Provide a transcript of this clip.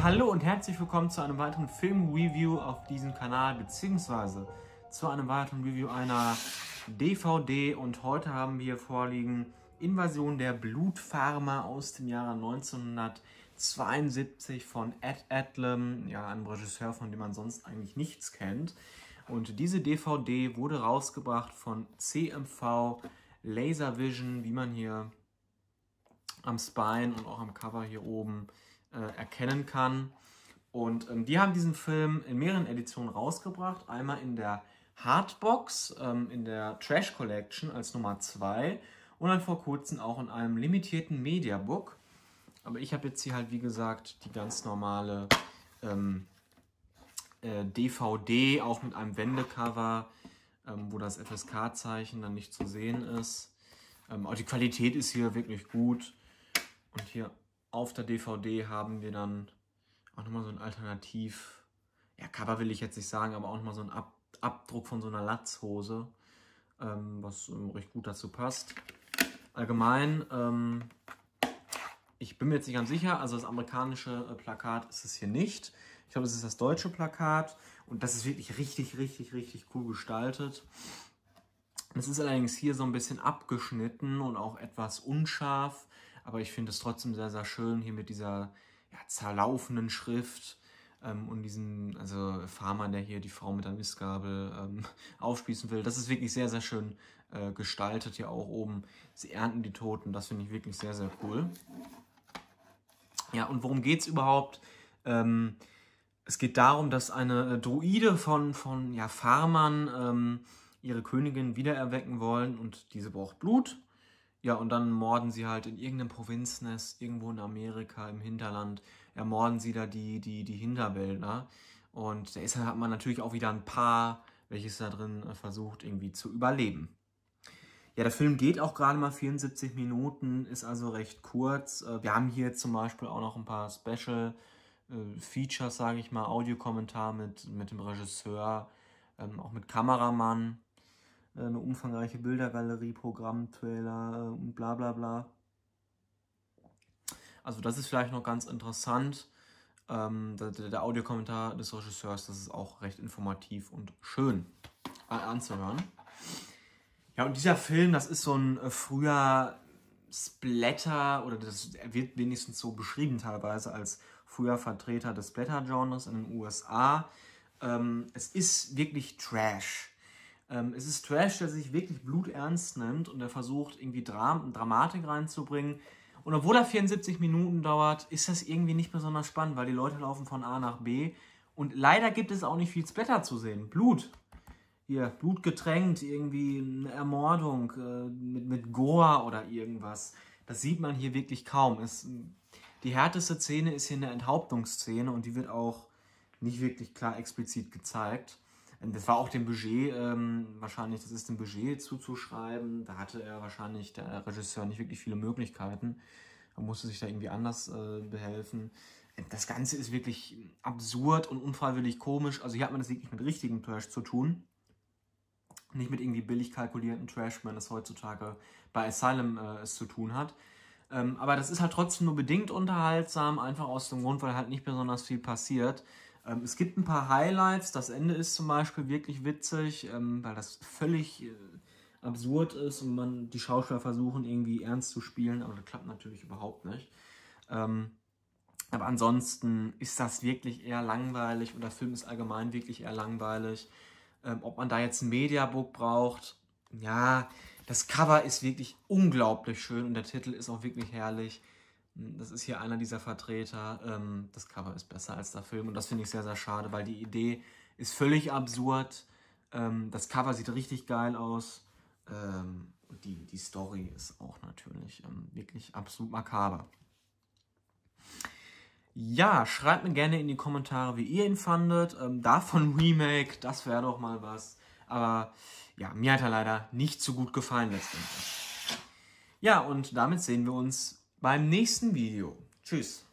Hallo und herzlich willkommen zu einem weiteren Film-Review auf diesem Kanal, beziehungsweise zu einem weiteren Review einer DVD. Und heute haben wir vorliegen Invasion der Blutfarmer aus dem Jahre 1972 von Ed Adlam, ja, einem Regisseur, von dem man sonst eigentlich nichts kennt. Und diese DVD wurde rausgebracht von CMV Laservision, wie man hier am Spine und auch am Cover hier oben äh, erkennen kann. Und ähm, die haben diesen Film in mehreren Editionen rausgebracht. Einmal in der Hardbox, ähm, in der Trash Collection als Nummer 2 und dann vor kurzem auch in einem limitierten Mediabook. Aber ich habe jetzt hier halt, wie gesagt, die ganz normale ähm, äh, DVD, auch mit einem Wendecover, ähm, wo das FSK-Zeichen dann nicht zu sehen ist. Ähm, auch die Qualität ist hier wirklich gut. Und hier auf der DVD haben wir dann auch nochmal so ein Alternativ, ja, Cover will ich jetzt nicht sagen, aber auch nochmal so ein Ab Abdruck von so einer Latzhose, ähm, was ähm, recht gut dazu passt. Allgemein, ähm, ich bin mir jetzt nicht ganz sicher, also das amerikanische äh, Plakat ist es hier nicht. Ich glaube, es ist das deutsche Plakat und das ist wirklich richtig, richtig, richtig cool gestaltet. Es ist allerdings hier so ein bisschen abgeschnitten und auch etwas unscharf. Aber ich finde es trotzdem sehr, sehr schön hier mit dieser ja, zerlaufenden Schrift ähm, und diesem, also Farmer, der hier die Frau mit der Mistgabel ähm, aufspießen will. Das ist wirklich sehr, sehr schön äh, gestaltet hier auch oben. Sie ernten die Toten, das finde ich wirklich sehr, sehr cool. Ja, und worum geht es überhaupt? Ähm, es geht darum, dass eine Druide von, von ja, Farmern ähm, ihre Königin wiedererwecken wollen und diese braucht Blut. Ja, und dann morden sie halt in irgendeinem Provinznest, irgendwo in Amerika, im Hinterland, ermorden sie da die, die, die Hinterwäldler. Und da ist, hat man natürlich auch wieder ein Paar, welches da drin äh, versucht, irgendwie zu überleben. Ja, der Film geht auch gerade mal 74 Minuten, ist also recht kurz. Äh, wir haben hier zum Beispiel auch noch ein paar Special äh, Features, sage ich mal, Audiokommentar mit, mit dem Regisseur, ähm, auch mit Kameramann. Äh, eine umfangreiche Bildergalerie, Programmtrailer äh, und bla bla bla. Also das ist vielleicht noch ganz interessant. Ähm, der, der Audiokommentar des Regisseurs, das ist auch recht informativ und schön anzuhören. Ja, und dieser Film, das ist so ein äh, früher Splatter, oder das wird wenigstens so beschrieben teilweise als früher Vertreter des Splatter-Genres in den USA. Ähm, es ist wirklich Trash. Ähm, es ist Trash, der sich wirklich bluternst nimmt und der versucht, irgendwie Dram Dramatik reinzubringen. Und obwohl er 74 Minuten dauert, ist das irgendwie nicht besonders spannend, weil die Leute laufen von A nach B. Und leider gibt es auch nicht viel Splatter zu sehen. Blut. Hier, Blut getränkt, irgendwie eine Ermordung äh, mit, mit Gore oder irgendwas. Das sieht man hier wirklich kaum. Es, die härteste Szene ist hier eine Enthauptungsszene und die wird auch nicht wirklich klar explizit gezeigt. Das war auch dem Budget ähm, wahrscheinlich, das ist dem Budget zuzuschreiben. Da hatte er wahrscheinlich, der Regisseur, nicht wirklich viele Möglichkeiten. Er musste sich da irgendwie anders äh, behelfen. Das Ganze ist wirklich absurd und unfreiwillig komisch. Also hier hat man das wirklich mit richtigem Trash zu tun. Nicht mit irgendwie billig kalkulierten Trash, wie man das heutzutage bei Asylum äh, es zu tun hat. Ähm, aber das ist halt trotzdem nur bedingt unterhaltsam, einfach aus dem Grund, weil halt nicht besonders viel passiert. Ähm, es gibt ein paar Highlights. Das Ende ist zum Beispiel wirklich witzig, ähm, weil das völlig äh, absurd ist und man die Schauspieler versuchen irgendwie ernst zu spielen, aber das klappt natürlich überhaupt nicht. Ähm, aber ansonsten ist das wirklich eher langweilig und der Film ist allgemein wirklich eher langweilig. Ähm, ob man da jetzt ein Mediabook braucht, ja, das Cover ist wirklich unglaublich schön und der Titel ist auch wirklich herrlich. Das ist hier einer dieser Vertreter. Ähm, das Cover ist besser als der Film und das finde ich sehr, sehr schade, weil die Idee ist völlig absurd. Ähm, das Cover sieht richtig geil aus. Ähm, und die, die Story ist auch natürlich wirklich absolut makaber. Ja, schreibt mir gerne in die Kommentare, wie ihr ihn fandet. davon Remake, das wäre doch mal was. Aber ja, mir hat er leider nicht so gut gefallen letztendlich. Ja, und damit sehen wir uns beim nächsten Video. Tschüss.